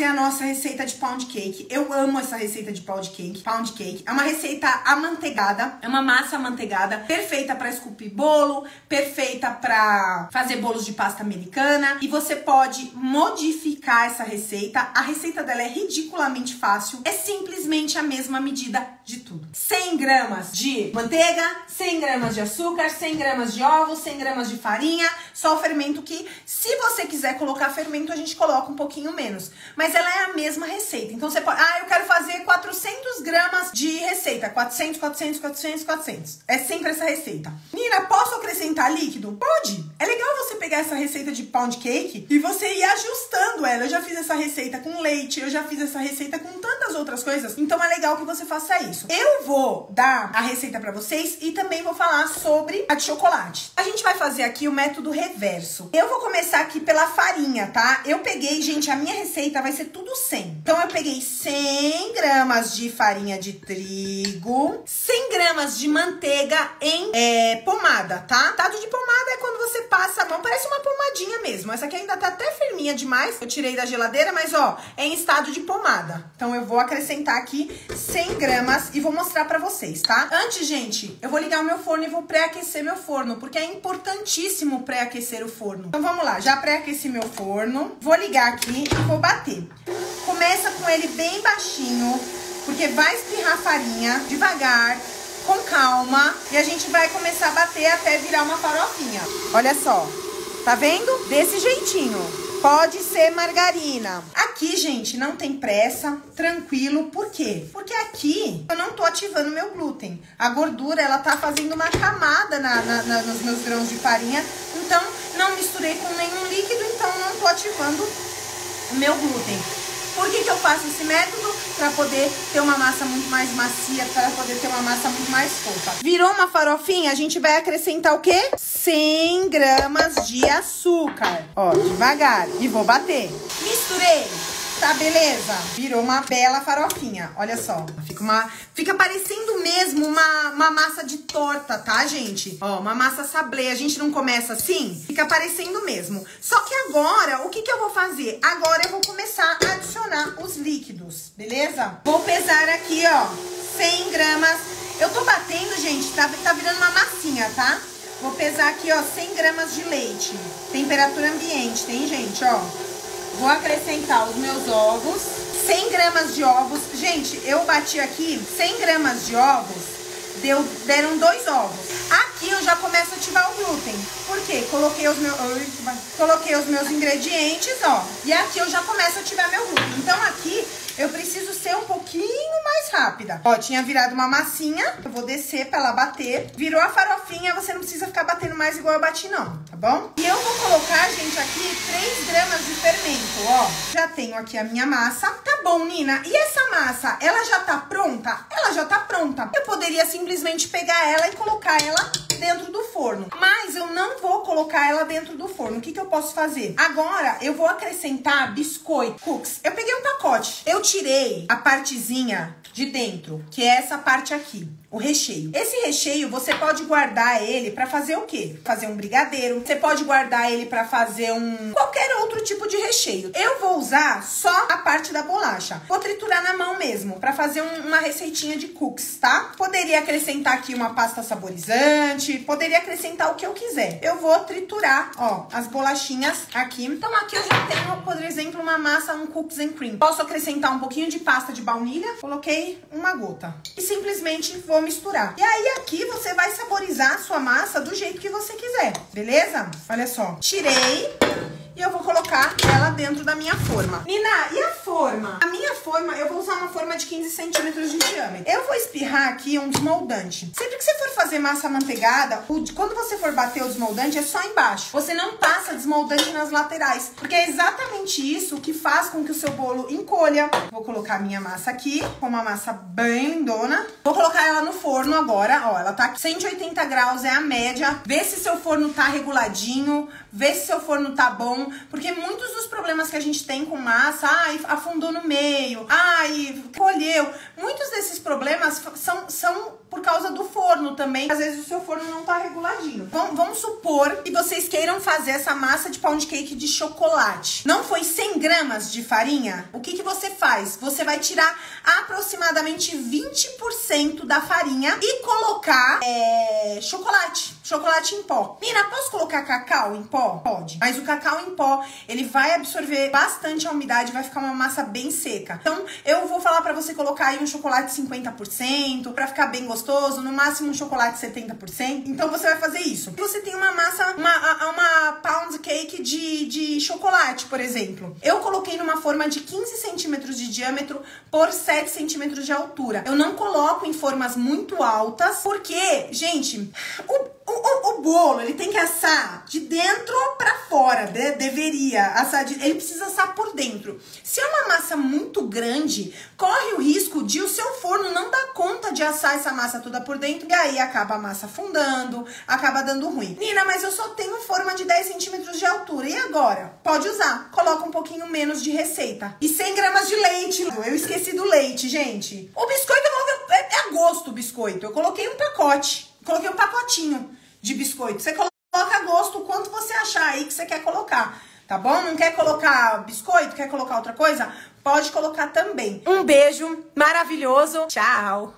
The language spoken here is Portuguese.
fazer a nossa receita de pound cake. Eu amo essa receita de pound cake. Pound cake é uma receita amanteigada, é uma massa amanteigada, perfeita para esculpir bolo, perfeita para fazer bolos de pasta americana e você pode modificar essa receita. A receita dela é ridiculamente fácil, é simplesmente a mesma medida de tudo. 100 gramas de manteiga, 100 gramas de açúcar, 100 gramas de ovos, 100 gramas de farinha, só o fermento que, se você quiser colocar fermento, a gente coloca um pouquinho menos. Mas ela é a mesma receita. Então você pode, ah, eu quero fazer 400 gramas de receita, 400, 400, 400, 400. É sempre essa receita. Nina, posso acrescentar líquido? Pode. É legal você pegar essa receita de pound cake e você ir ajustando ela. Eu já fiz essa receita com leite, eu já fiz essa receita com tantas outras coisas. Então é legal que você faça isso. Eu vou dar a receita para vocês e também vou falar sobre a de chocolate. A gente vai fazer aqui o método reverso. Eu vou começar aqui pela farinha, tá? Eu peguei, gente, a minha receita vai ser tudo 100. Então eu peguei 100 gramas de farinha de trigo, 100 gramas de manteiga em é, pomada, tá? Tado de pomada é quando você passa a mão, parece uma pomadinha mesmo. Essa aqui ainda tá até firminha demais. Eu tirei da geladeira, mas ó, é em estado de pomada. Então eu vou acrescentar aqui 100 gramas e vou mostrar pra vocês, tá? Antes, gente, eu vou ligar o meu forno e vou pré-aquecer meu forno, porque é importantíssimo pré-aquecer o forno. Então vamos lá, já pré-aqueci meu forno. Vou ligar aqui e vou bater. Começa com ele bem baixinho, porque vai espirrar farinha devagar, com calma. E a gente vai começar a bater até virar uma farofinha. Olha só, tá vendo? Desse jeitinho. Pode ser margarina. Aqui, gente, não tem pressa, tranquilo. Por quê? Porque aqui eu não tô ativando meu glúten. A gordura, ela tá fazendo uma camada na, na, na, nos meus grãos de farinha. Então, não misturei com nenhum líquido, então não tô ativando meu glúten. Por que, que eu faço esse método? Para poder ter uma massa muito mais macia, para poder ter uma massa muito mais fofa. Virou uma farofinha, a gente vai acrescentar o quê? 100 gramas de açúcar. Ó, devagar. E vou bater. Misturei. Tá, beleza? Virou uma bela farofinha. Olha só. Fica, uma, fica parecendo mesmo uma, uma massa de torta, tá, gente? Ó, uma massa sablé. A gente não começa assim? Fica parecendo mesmo. Só que agora, o que, que eu vou fazer? Agora eu vou começar a adicionar os líquidos, beleza? Vou pesar aqui, ó, 100 gramas. Eu tô batendo, gente, tá, tá virando uma massinha, tá? Vou pesar aqui, ó, 100 gramas de leite. Temperatura ambiente, tem, gente, ó. Vou acrescentar os meus ovos. 100 gramas de ovos. Gente, eu bati aqui 100 gramas de ovos. Deu, deram dois ovos. Aqui eu já começo a ativar o glúten. Por quê? Coloquei os, meus, coloquei os meus ingredientes, ó. E aqui eu já começo a ativar meu glúten. Então aqui eu preciso ser um pouquinho mais rápida. Ó, tinha virado uma massinha, eu vou descer pra ela bater. Virou a farofinha, você não precisa ficar batendo mais igual eu bati não, tá bom? E eu vou colocar, gente, aqui 3 gramas de fermento, ó. Já tenho aqui a minha massa. Tá bom, Nina, e essa massa, ela já tá pronta? Ela já tá pronta. Eu poderia simplesmente pegar ela e colocar ela dentro do forno. Mas eu não vou colocar ela dentro do forno. O que, que eu posso fazer? Agora, eu vou acrescentar biscoito cookies. Eu peguei um pacote. Eu tirei a partezinha de dentro, que é essa parte aqui o recheio. Esse recheio você pode guardar ele para fazer o quê? Fazer um brigadeiro. Você pode guardar ele para fazer um qualquer outro tipo de recheio. Eu vou usar só a parte da bolacha. Vou triturar na mão mesmo para fazer um, uma receitinha de cookies, tá? Poderia acrescentar aqui uma pasta saborizante, poderia acrescentar o que eu quiser. Eu vou triturar, ó, as bolachinhas aqui. Então aqui eu já tenho, por exemplo, uma massa, um cookies and cream. Posso acrescentar um pouquinho de pasta de baunilha. Coloquei uma gota. E simplesmente vou misturar. E aí aqui você vai saborizar a sua massa do jeito que você quiser, beleza? Olha só, tirei e eu vou colocar ela dentro da minha forma. Nina, e a forma? A minha forma, eu vou usar uma forma de 15 centímetros de diâmetro. Eu vou espirrar aqui um desmoldante. Sempre que você for fazer massa manteigada, quando você for bater o desmoldante, é só embaixo. Você não passa desmoldante nas laterais, porque é exatamente isso que faz com que o seu bolo encolha. Vou colocar a minha massa aqui, com uma massa bem lindona. Vou colocar ela no forno agora, ó, ela tá 180 graus, é a média. Vê se seu forno tá reguladinho, vê se seu forno tá bom, porque muitos dos problemas que a gente tem com massa, ai, afundou no meio, ai, colheu, muitos desses problemas são, são por causa do forno também. Às vezes o seu forno não tá reguladinho. Vamos, supor que vocês queiram fazer essa massa de pound cake de chocolate. Não foi 100 gramas de farinha? O que, que você faz? Você vai tirar aproximadamente 20% da farinha e colocar é, chocolate. Chocolate em pó. Mina, posso colocar cacau em pó? Pode. Mas o cacau em pó, ele vai absorver bastante a umidade, vai ficar uma massa bem seca. Então, eu vou falar para você colocar aí um chocolate 50% para ficar bem gostoso, no máximo um chocolate 70%. Então, você vai fazer isso. Você tem uma massa, uma, uma pound cake de, de chocolate, por exemplo. Eu coloquei numa forma de 15 centímetros de diâmetro por 7 centímetros de altura. Eu não coloco em formas muito altas, porque, gente, o o, o, o, bolo, ele tem que assar de dentro para fora, de, deveria assar, de, ele precisa assar por dentro. Se é uma massa muito grande, corre o risco de o seu forno não dar conta de assar essa massa toda por dentro e aí acaba a massa afundando, acaba dando ruim. Nina, mas eu só tenho forma de 10 centímetros de altura, e agora? Pode usar, coloca um pouquinho menos de receita. E 100 gramas de leite, eu esqueci do leite, gente. O biscoito, é, é gosto o biscoito, eu coloquei um pacote, coloquei um pacotinho de biscoito. Você coloca a gosto o quanto você achar aí que você quer colocar, tá bom? Não quer colocar biscoito, quer colocar outra coisa? Pode colocar também. Um beijo maravilhoso. Tchau!